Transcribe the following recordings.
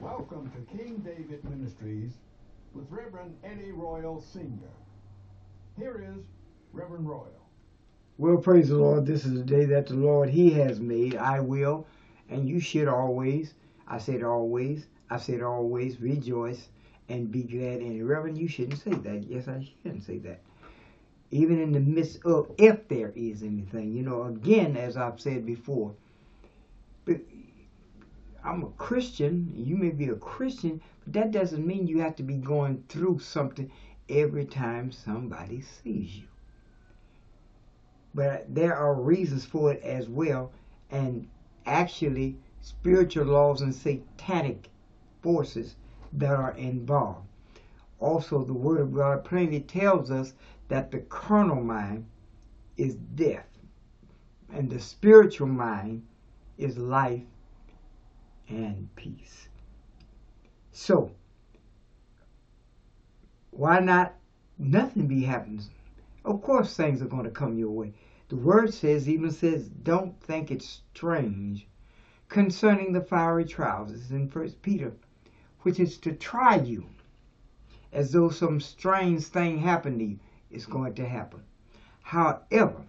Welcome to King David Ministries with Reverend Eddie Royal Sr. Here is Reverend Royal. Well, praise the Lord. This is the day that the Lord He has made. I will, and you should always. I said always. I said always rejoice and be glad in it. Reverend, you shouldn't say that. Yes, I shouldn't say that. Even in the midst of, if there is anything, you know, again, as I've said before, but I'm a Christian. You may be a Christian, but that doesn't mean you have to be going through something every time somebody sees you but uh, there are reasons for it as well. And actually, spiritual laws and satanic forces that are involved. Also, the Word of God plainly tells us that the carnal mind is death, and the spiritual mind is life and peace. So, why not nothing be happening of course, things are going to come your way. The word says, even says, don't think it's strange concerning the fiery trials. It's in First Peter, which is to try you, as though some strange thing happened to you. It's going to happen. However,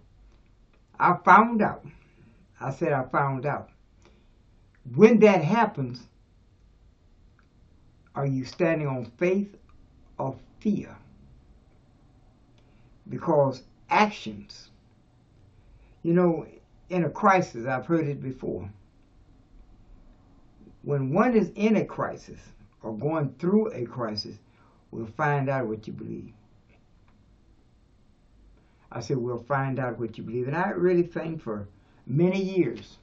I found out. I said I found out. When that happens, are you standing on faith or fear? because actions, you know, in a crisis, I've heard it before. When one is in a crisis or going through a crisis, we'll find out what you believe. I said, we'll find out what you believe. And I really think for many years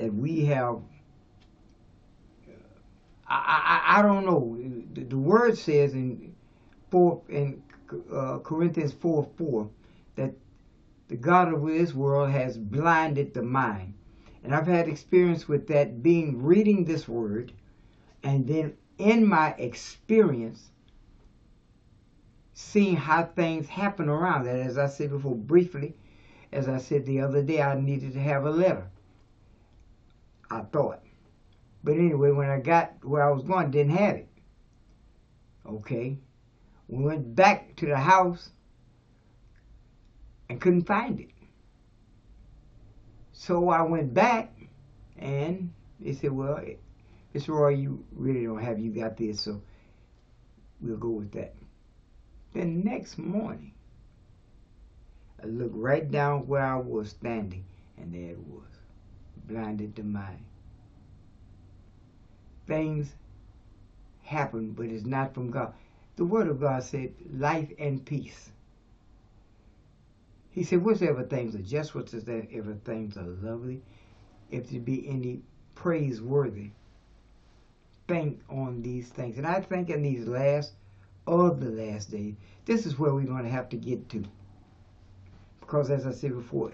that we have, I, I, I don't know, the, the word says in 4 in uh, Corinthians 4 4 that the God of this world has blinded the mind. And I've had experience with that being reading this word and then in my experience seeing how things happen around that. As I said before, briefly, as I said the other day, I needed to have a letter. I thought. But anyway, when I got where I was going, didn't have it. Okay. We went back to the house and couldn't find it. So I went back and they said, well, Mr. Roy, you really don't have, you got this, so we'll go with that. The next morning, I looked right down where I was standing, and there it was, blinded to mind. Things happen, but it's not from God. The Word of God said, life and peace. He said, whatsoever things are just, whatsoever things are lovely, if there be any praiseworthy, think on these things. And I think in these last of the last days, this is where we're going to have to get to. Because as I said before,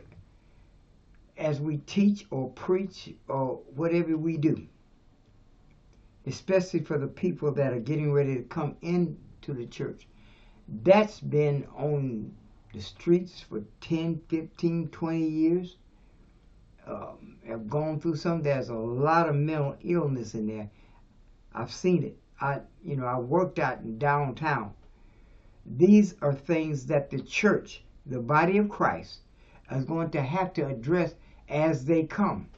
as we teach or preach or whatever we do, especially for the people that are getting ready to come in to the church. That's been on the streets for 10, 15, 20 years. Um, have gone through some. There's a lot of mental illness in there. I've seen it. I, you know, I worked out in downtown. These are things that the church, the body of Christ, is going to have to address as they come.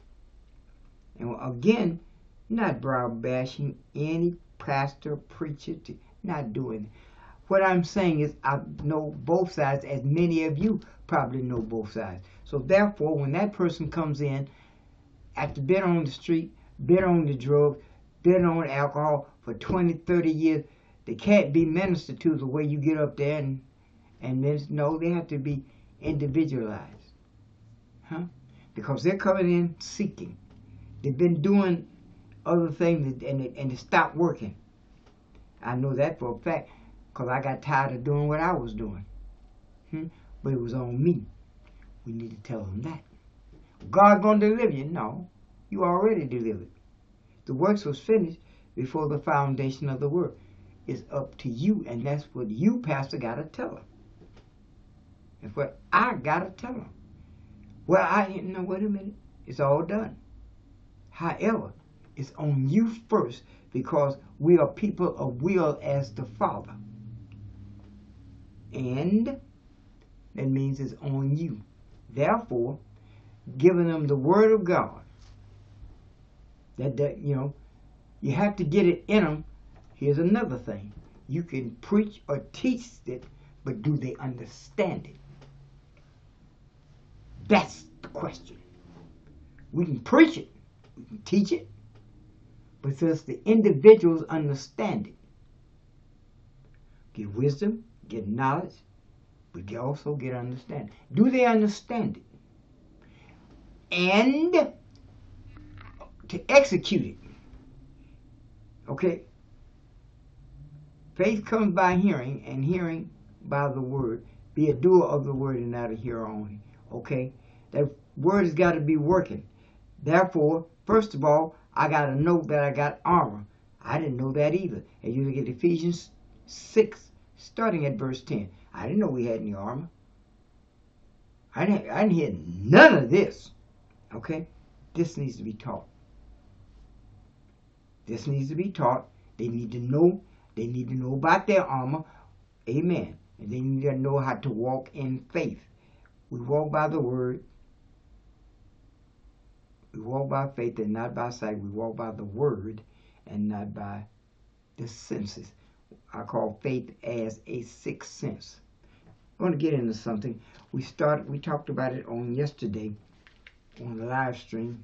And again, not brow bashing any pastor, preacher, to, not doing it. What I'm saying is I know both sides, as many of you probably know both sides. So therefore, when that person comes in, after been on the street, been on the drugs, been on alcohol for 20, 30 years, they can't be ministered to the way you get up there and and minister. No, they have to be individualized, huh? Because they're coming in seeking. They've been doing other things and it, and it stopped working. I know that for a fact because I got tired of doing what I was doing. Hmm? But it was on me. We need to tell them that. God to deliver you? No. You already delivered. The works was finished before the foundation of the work. It's up to you, and that's what you, pastor, got to tell them. That's what I got to tell them. Well, I, didn't know, wait a minute. It's all done. However, It's on you first because we are people of will as the Father. And that means it's on you. Therefore, giving them the Word of God. That, that you know, you have to get it in them. Here's another thing. You can preach or teach it, but do they understand it? That's the question. We can preach it, we can teach it, but does the individuals understand it? Get wisdom, get knowledge, but they also get understanding. Do they understand it? And to execute it. Okay? Faith comes by hearing, and hearing by the word. Be a doer of the word and not a hearer only. Okay? That word has got to be working. Therefore, first of all, I got to know that I got armor. I didn't know that either. And you look at Ephesians 6, starting at verse 10. I didn't know we had any armor. I didn't, I didn't hear none of this. Okay? This needs to be taught. This needs to be taught. They need to know. They need to know about their armor. Amen. And they need to know how to walk in faith. We walk by the word. We walk by faith and not by sight. We walk by the word and not by the senses. I call faith as a sixth sense. I want to get into something. We started. We talked about it on yesterday on the live stream,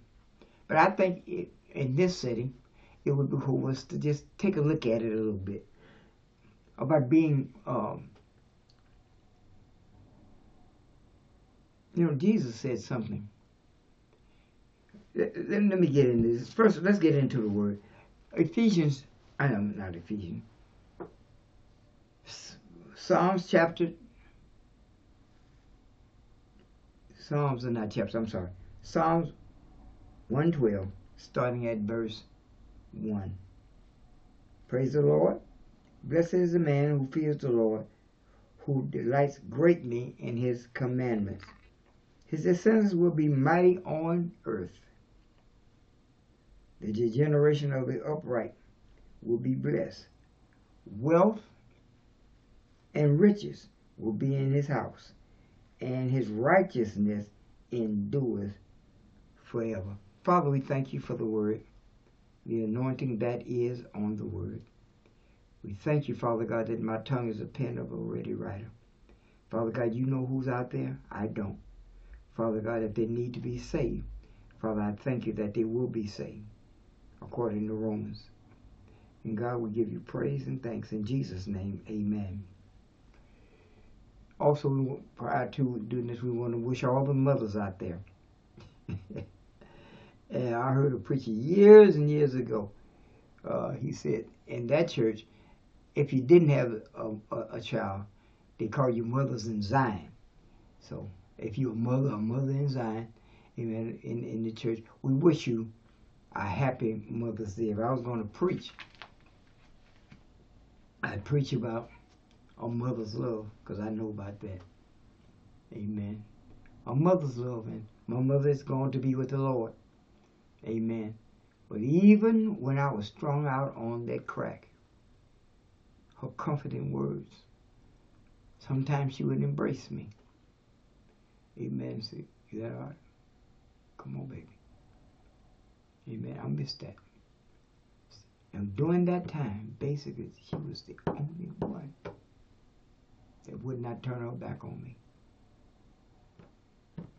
but I think it, in this setting, it would behoove us to just take a look at it a little bit about being. Um, you know, Jesus said something. Let, me get into this. First, let's get into the word. Ephesians, I am not Ephesians. Psalms chapter Psalms are not chapters, I'm sorry. Psalms 112, starting at verse 1. Praise the Lord. Blessed is the man who fears the Lord, who delights greatly in his commandments. His descendants will be mighty on earth. The generation of the upright will be blessed. Wealth and riches will be in his house, and his righteousness endures forever. Father, we thank you for the word, the anointing that is on the word. We thank you, Father God, that my tongue is a pen of a ready writer. Father God, you know who's out there. I don't. Father God, if they need to be saved, Father, I thank you that they will be saved, according to Romans. And God, will give you praise and thanks in Jesus' name. Amen. Also, prior to doing this, we want to wish all the mothers out there. and I heard a preacher years and years ago. Uh, he said in that church, if you didn't have a, a, a child, they call you mothers in Zion. So if you're a mother, a mother in Zion, amen, in, in the church, we wish you a happy Mother's Day. If I was going to preach, I'd preach about a mother's love because I know about that. Amen. A mother's love, and my mother is going to be with the Lord. Amen. But even when I was strung out on that crack, her comforting words, sometimes she would embrace me. Amen. Say, is that all right? Come on, baby. Amen. I missed that. And during that time, basically, she was the only one that would not turn her back on me.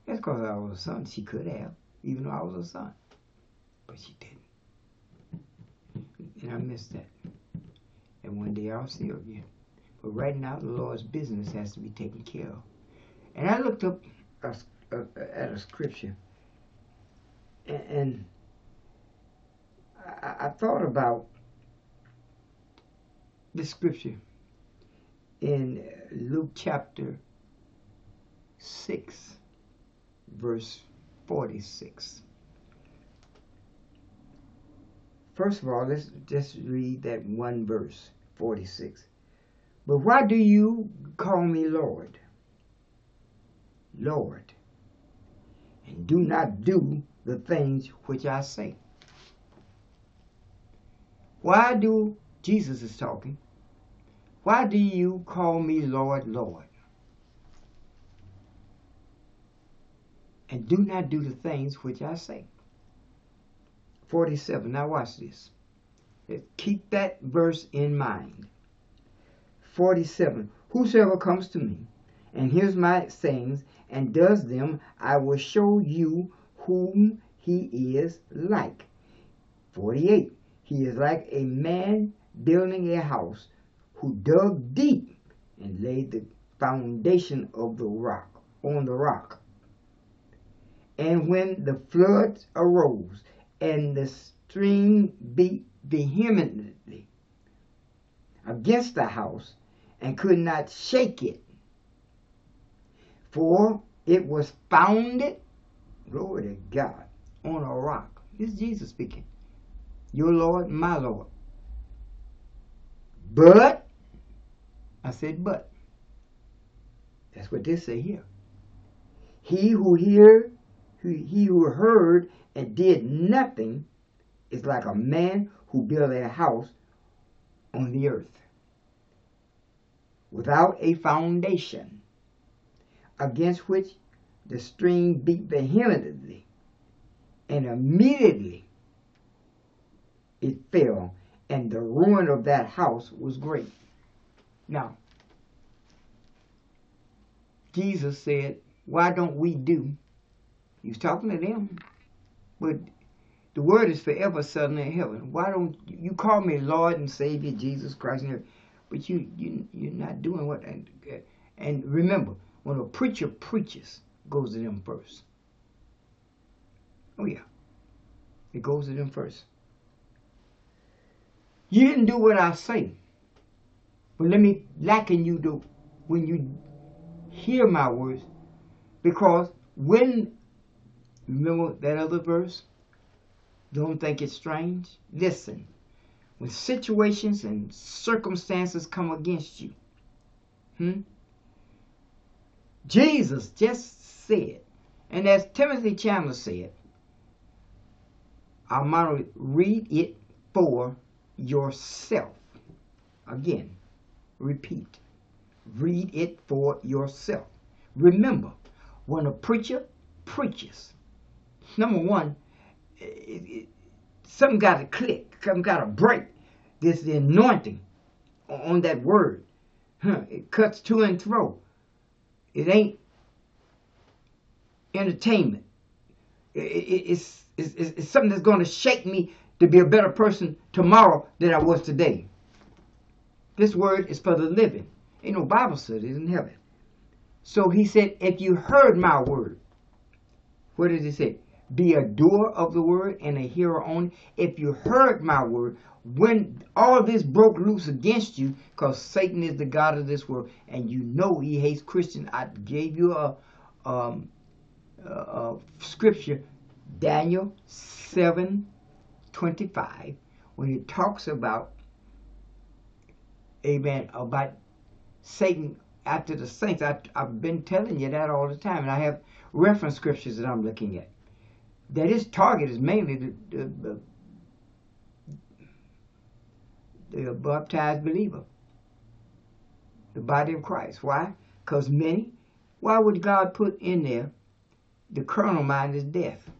That's because I was a son. She could have, even though I was a son. But she didn't. And I missed that. And one day I'll see her again. But right now, the Lord's business has to be taken care of. And I looked up a, a, at a scripture, and, and I, I thought about the scripture in Luke chapter 6, verse 46. First of all, let's just read that one verse, 46. But why do you call me Lord? Lord, and do not do the things which I say. Why do, Jesus is talking, why do you call me Lord, Lord? And do not do the things which I say. 47. Now watch this. Keep that verse in mind. 47. Whosoever comes to me and hears my sayings and does them, I will show you whom he is like. 48. He is like a man building a house who dug deep and laid the foundation of the rock on the rock. And when the floods arose and the stream beat vehemently against the house and could not shake it, for it was founded, glory to God, on a rock. This is Jesus speaking. Your Lord, my Lord. But, I said, but. That's what they say here. He who hear, he who heard and did nothing is like a man who built a house on the earth without a foundation against which the stream beat vehemently and immediately it fell and the ruin of that house was great. Now, Jesus said, why don't we do? He was talking to them, but the word is forever settled in heaven. Why don't you call me Lord and Savior Jesus Christ? But you you you're not doing what. And, and remember, when a preacher preaches, goes to them first. Oh yeah, it goes to them first. You didn't do what I say, but let me liken you to when you hear my words, because when remember that other verse don't think it's strange? Listen, when situations and circumstances come against you, hmm? Jesus just said, and as Timothy Chandler said, I'm going to read it for yourself. Again, repeat. Read it for yourself. Remember, when a preacher preaches, number one, it, it, something got to click, something got to break. This the anointing on that word. Huh, it cuts to and fro. It ain't entertainment. It, it's, it's, it's something that's going to shake me to be a better person tomorrow than I was today. This word is for the living. Ain't no Bible studies in heaven. So he said, if you heard my word, what did he say? be a doer of the word and a hearer only. If you heard my word, when all this broke loose against you, because Satan is the God of this world, and you know he hates Christians, I gave you a, um, a, a scripture, Daniel 7 25, when it talks about, amen, about Satan after the saints. I, I've been telling you that all the time, and I have reference scriptures that I'm looking at that his target is mainly the, the, the, the baptized believer, the body of Christ. Why? Because many, why would God put in there the carnal mind is death?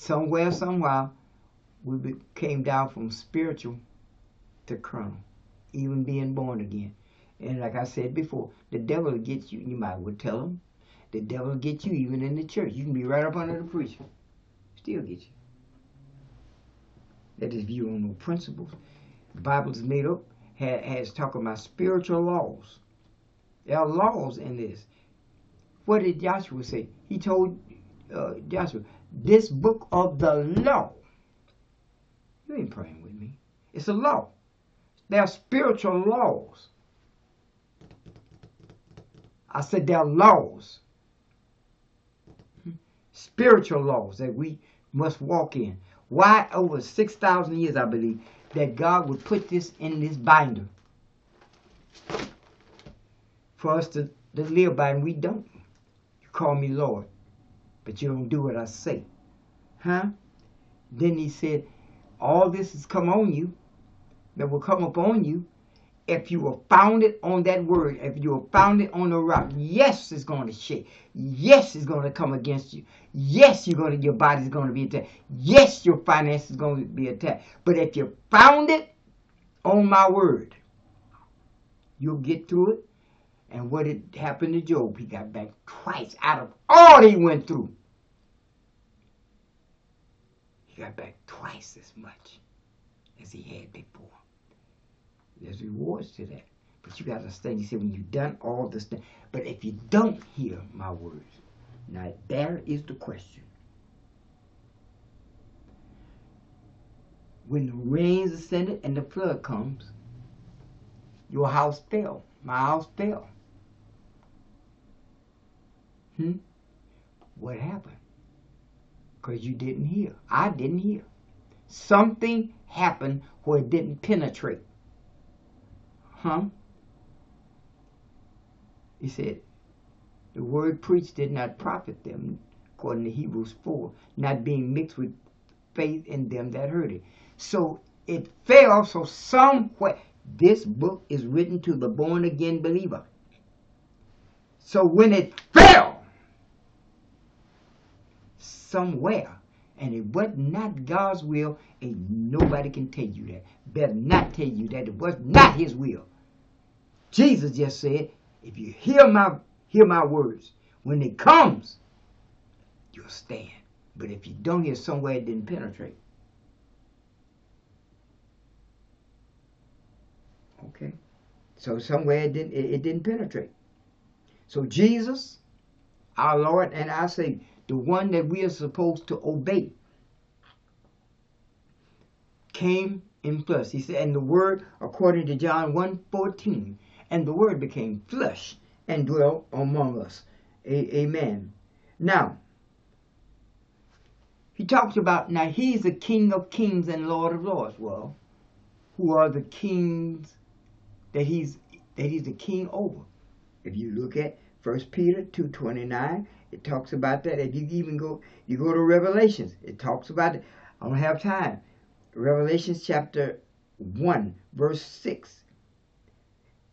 Somewhere, somewhere, we came down from spiritual to carnal, even being born again. And like I said before, the devil gets you. You might well tell him, the devil will get you even in the church. You can be right up under the preacher. Still get you. That is view on no principles. The Bible is made up, has, has talking about spiritual laws. There are laws in this. What did Joshua say? He told uh, Joshua, this book of the law. You ain't praying with me. It's a law. There are spiritual laws. I said there are laws hmm. spiritual laws that we must walk in. Why over 6,000 years, I believe, that God would put this in this binder for us to, to live by, and we don't. You call me Lord, but you don't do what I say. Huh? Then he said, all this has come on you, that will come upon you, if you are founded on that word, if you are founded on the rock, yes, it's going to shake. Yes, it's going to come against you. Yes, you're going to, your body's going to be attacked. Yes, your finances is going to be attacked. But if you're founded on my word, you'll get through it. And what had happened to Job, he got back twice out of all he went through. He got back twice as much as he had before. There's rewards to that. But you got to understand, you see, when you've done all this but if you don't hear my words, now there is the question. When the rains ascended and the flood comes, your house fell. My house fell. Hmm? What happened? Because you didn't hear. I didn't hear. Something happened where it didn't penetrate. Huh? He said, the word preached did not profit them, according to Hebrews 4, not being mixed with faith in them that heard it. So it fell, so somewhere, this book is written to the born again believer. So when it fell, somewhere, and it was not God's will, and nobody can tell you that. Better not tell you that it was not his will. Jesus just said, if you hear my hear my words, when it comes, you'll stand. But if you don't hear somewhere it didn't penetrate. Okay. So somewhere it didn't it, it didn't penetrate. So Jesus, our Lord and our Savior, the one that we are supposed to obey, came in flesh. He said, and the word, according to John 1 14, and the word became flesh and dwelt among us. A- amen. Now, he talks about now he's the King of kings and Lord of lords. Well, who are the kings that he's that he's the king over? If you look at First Peter two twenty nine, it talks about that. If you even go you go to Revelations, it talks about it. I don't have time. Revelations chapter one, verse six.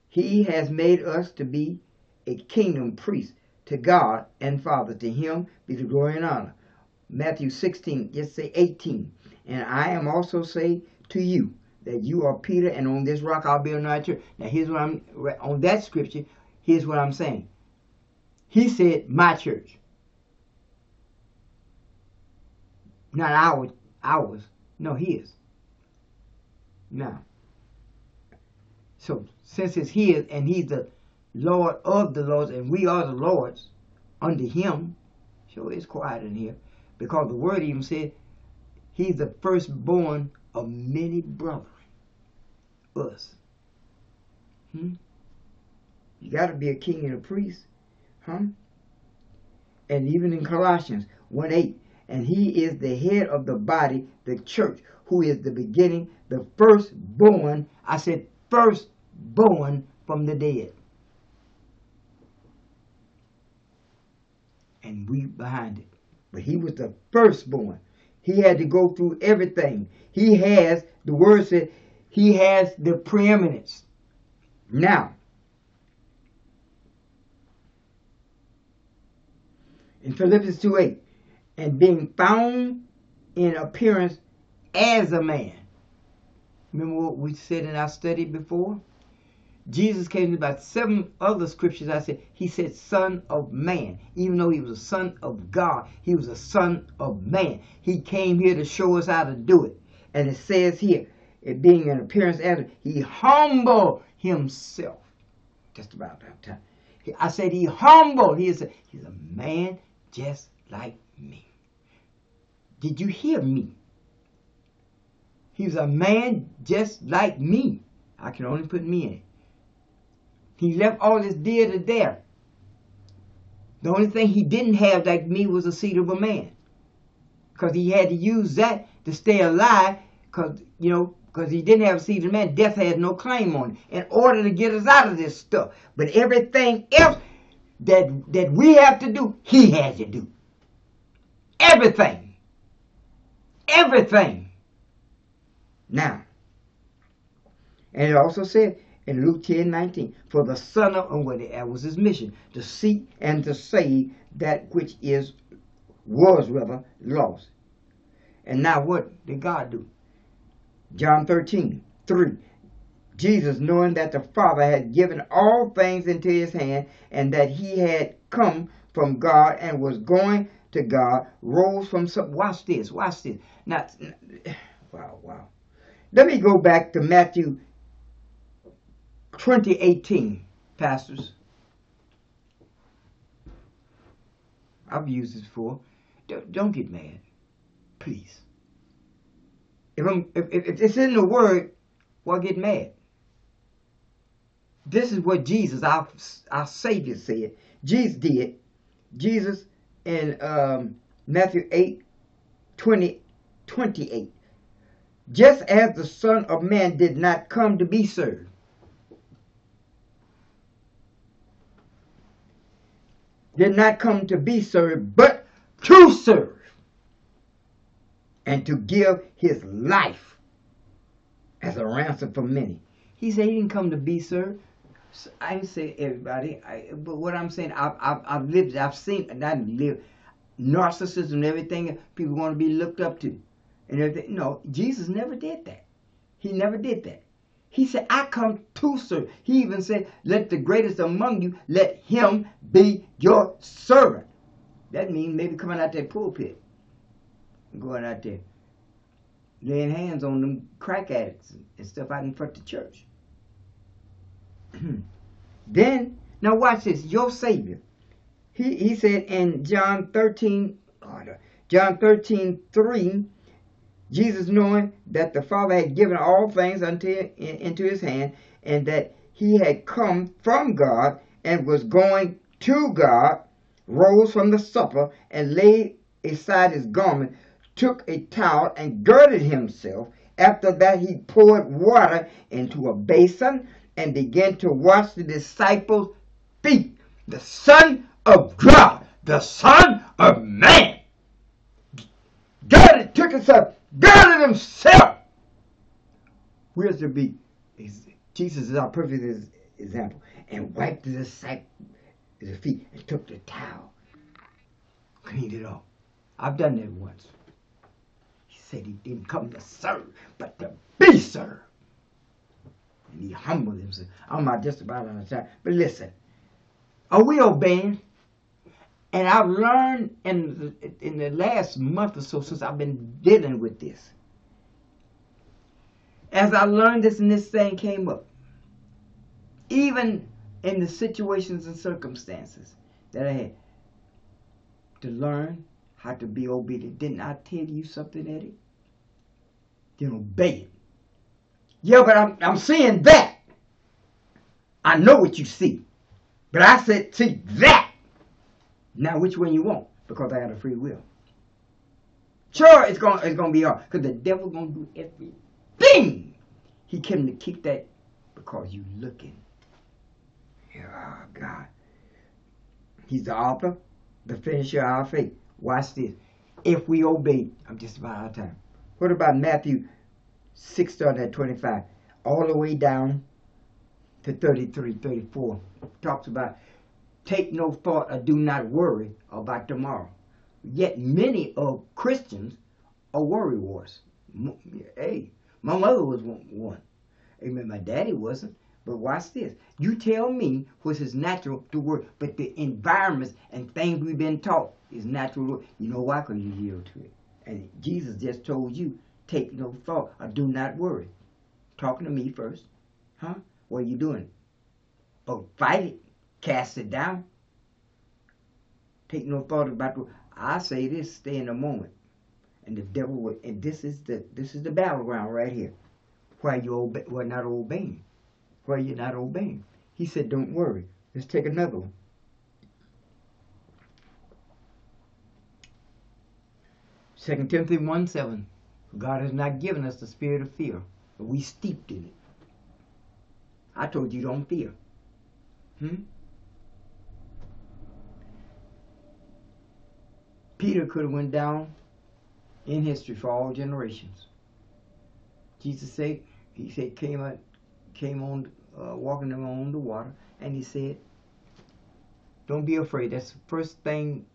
He has made us to be a kingdom priest to God and Father. To him be the glory and honor. Matthew 16, just say 18. And I am also say to you that you are Peter, and on this rock I'll build my church. Now here's what I'm on that scripture. Here's what I'm saying. He said, "My church." Not ours, ours. No, his. Now, so since it's his and he's the Lord of the Lords and we are the Lord's under him, sure it's quiet in here. Because the word even said he's the firstborn of many brethren. Us. Hmm? You got to be a king and a priest. Huh? And even in Colossians 1 8, and he is the head of the body, the church, who is the beginning, the firstborn. I said first born from the dead. And we behind it. But he was the firstborn. He had to go through everything. He has, the word said, he has the preeminence. Now, in Philippians 2 8, and being found in appearance as a man. Remember what we said in our study before? Jesus came to about seven other scriptures. I said, He said, Son of Man. Even though He was a Son of God, He was a Son of Man. He came here to show us how to do it. And it says here, it being an appearance as He humbled Himself. Just about that time. I said, He humbled. He is a, he's a man just like me. Did you hear me? He was a man just like me. I can only put me in. He left all his dear to there. The only thing he didn't have like me was a seed of a man. Because he had to use that to stay alive. Because, you know, because he didn't have a seed of a man, death had no claim on it. In order to get us out of this stuff. But everything else that, that we have to do, he had to do. Everything. Everything. Now, and it also said in Luke 10 19, for the Son of, and what that was his mission, to seek and to save that which is, was rather, lost. And now what did God do? John 13 3. Jesus, knowing that the Father had given all things into his hand and that he had come from God and was going to God, rose from some. Watch this, watch this. Now, wow, wow. Let me go back to Matthew 2018, pastors. I've used this before. Don't, don't get mad, please. If, I'm, if, if it's in the Word, why get mad? This is what Jesus, our, our Savior, said. Jesus did. Jesus in um, Matthew 8, 20, 28. Just as the Son of Man did not come to be served. Did not come to be served, but to serve. And to give his life as a ransom for many. He said he didn't come to be served, I didn't say everybody, I, but what I'm saying, I've, I've, I've lived, I've seen, I've lived narcissism and everything people want to be looked up to. And everything. No, Jesus never did that. He never did that. He said, I come to serve. He even said, let the greatest among you, let him be your servant. That means maybe coming out that pulpit going out there laying hands on them crack addicts and stuff out in front of the church. then, now watch this. Your Savior. He, he said in John 13, John 13, 3, Jesus knowing that the Father had given all things unto in, into his hand, and that he had come from God and was going to God, rose from the supper and laid aside his garment, took a towel and girded himself. After that, he poured water into a basin and began to wash the disciples' feet. The Son of God, the Son of Man, God took himself, girded himself. Where's the beat? Jesus is our perfect example. And wiped the disciples' feet and took the towel, cleaned it off. I've done that once. He said he didn't come to serve, but to be served. And he humbled himself. I'm not just about out of time. But listen, are we obeying? And I've learned in the, in the last month or so since I've been dealing with this. As I learned this and this thing came up, even in the situations and circumstances that I had to learn how to be obedient. Didn't I tell you something, Eddie? Then obey it. Yeah, but I'm, I'm seeing that. I know what you see. But I said, see that. Now, which one you want? Because I got a free will. Sure, it's going it's gonna be hard. Because the devil going to do everything. He came to kick that because you looking. Oh, God. He's the author, the finisher of our faith. Watch this. If we obey, I'm just about out of time. What about Matthew 6 starting at 25, all the way down to 33, 34. Talks about take no thought or do not worry about tomorrow. Yet many of Christians are worry wars. Hey, my mother was one. Amen. My daddy wasn't. But watch this. You tell me what's is natural to worry, but the environments and things we've been taught is natural. You know why? Because you yield to it. And Jesus just told you Take no thought or do not worry. Talking to me first. Huh? What are you doing? Oh, fight it. Cast it down. Take no thought about it. I say this, stay in the moment. And the devil will, and this is the this is the battleground right here. Why you obey, why not obeying? Why you not obeying? He said, Don't worry. Let's take another one. Second Timothy 1 7. God has not given us the spirit of fear, but we steeped in it. I told you don't fear. Hmm? Peter could have went down in history for all generations. Jesus said, he said, came out, came on, uh, walking on the water, and he said, don't be afraid. That's the first thing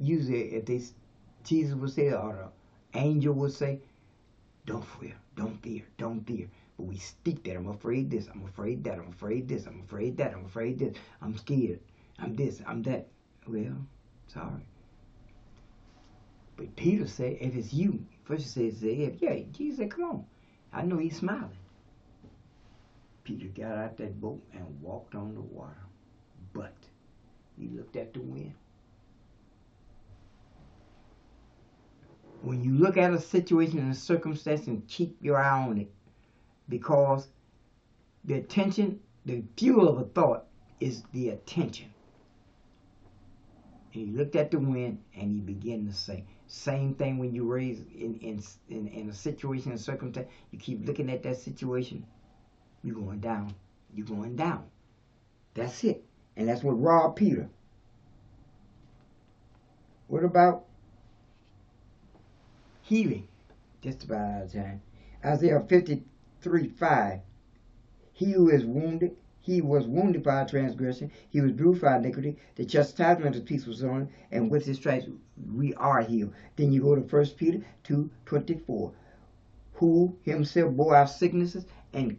usually if they, Jesus would say, or the angel would say, don't fear, don't fear, don't fear. But we speak that I'm afraid this, I'm afraid that, I'm afraid this, I'm afraid that, I'm afraid this, I'm scared, I'm this, I'm that. Well, sorry. But Peter said, if it's you, first he said, if yeah, Jesus said, come on. I know he's smiling. Peter got out that boat and walked on the water. But he looked at the wind. When you look at a situation and a circumstance and keep your eye on it, because the attention, the fuel of a thought is the attention. And he looked at the wind and he began to say, same thing when you raise in, in, in, in a situation and circumstance, you keep looking at that situation, you're going down. You're going down. That's it. And that's what robbed Peter. What about healing? Just about out of time. Isaiah 53 5. He who is wounded he was wounded by our transgression. He was bruised our iniquity. The chastisement of peace was on and with his stripes we are healed. Then you go to 1 Peter 2 24. Who himself bore our sicknesses and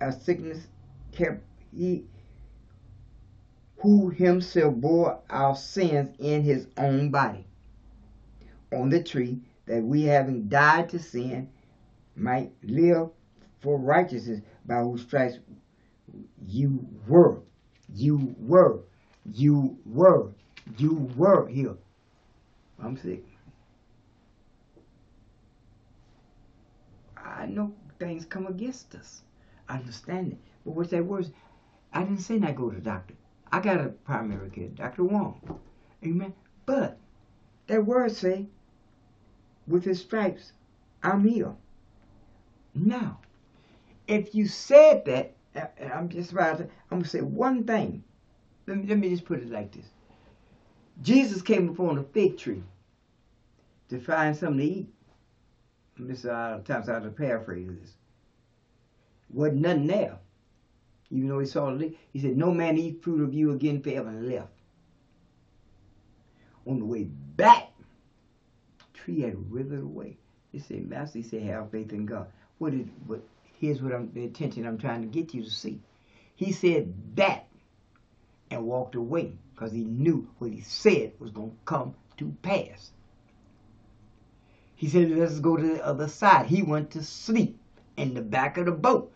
our sickness kept he who himself bore our sins in his own body on the tree that we having died to sin might live for righteousness by whose stripes you were. You were. You were. You were here. I'm sick. I know things come against us. I understand it. But what's that word? I didn't say not go to the doctor. I got a primary care, Dr. Wong. Amen. But that word say, with his stripes, I'm healed. Now, if you said that, and I'm just about to, I'm going to say one thing. Let me, let me just put it like this. Jesus came upon a fig tree to find something to eat. Mr. Uh, times I have to paraphrase this. Wasn't nothing there. Even though he saw it, he said, No man eat fruit of you again forever and left. On the way back, the tree had withered away. He said, Master, he said, have faith in God. What is what here's what I'm the attention I'm trying to get you to see. He said that and walked away because he knew what he said was going to come to pass. He said, let's go to the other side. He went to sleep in the back of the boat.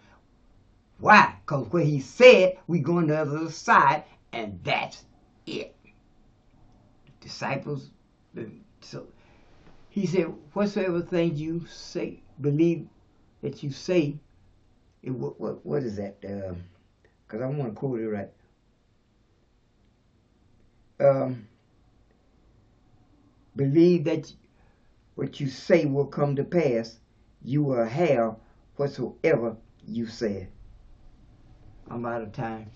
Why? Because what he said, we go on the other side, and that's it. Disciples, so he said, whatsoever things you say, believe that you say, it, what, what, what is that? Because um, I want to quote it right. Um, believe that what you say will come to pass. You will have whatsoever you say. I'm out of time.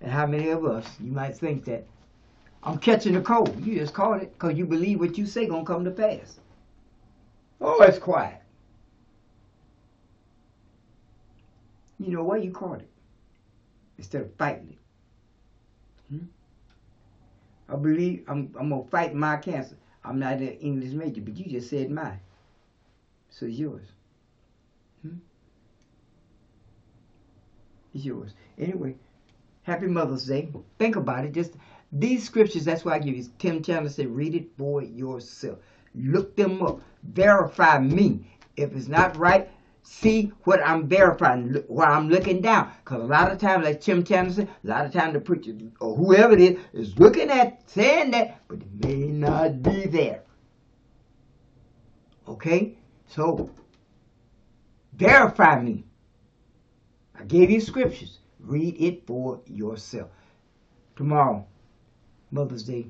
And how many of us, you might think that I'm catching a cold. You just caught it because you believe what you say gonna come to pass. Oh, it's quiet. You know why you caught it instead of fighting it. Hmm? I believe I'm, I'm gonna fight my cancer. I'm not an English major, but you just said mine, so it's yours. Hmm? It's yours. Anyway, happy Mother's Day. Think about it. Just these scriptures. That's why I give you. Tim Chandler said, read it for yourself. Look them up. Verify me. If it's not right, see what I'm verifying, what I'm looking down. Because a lot of times, like Tim Chandler said, a lot of times the preacher or whoever it is is looking at, saying that, but it may not be there. Okay? So, verify me. I gave you scriptures. Read it for yourself. Tomorrow, Mother's Day,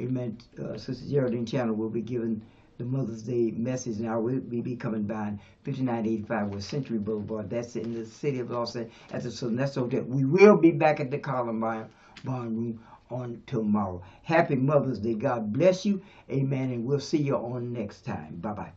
Amen. Uh, Sister Geraldine Chandler will be giving the Mother's Day message, and I will be coming by 5985 West Century Boulevard. That's in the city of Los Angeles at the Select Hotel. We will be back at the Columbine Barn Room on tomorrow. Happy Mother's Day. God bless you. Amen. And we'll see you on next time. Bye bye.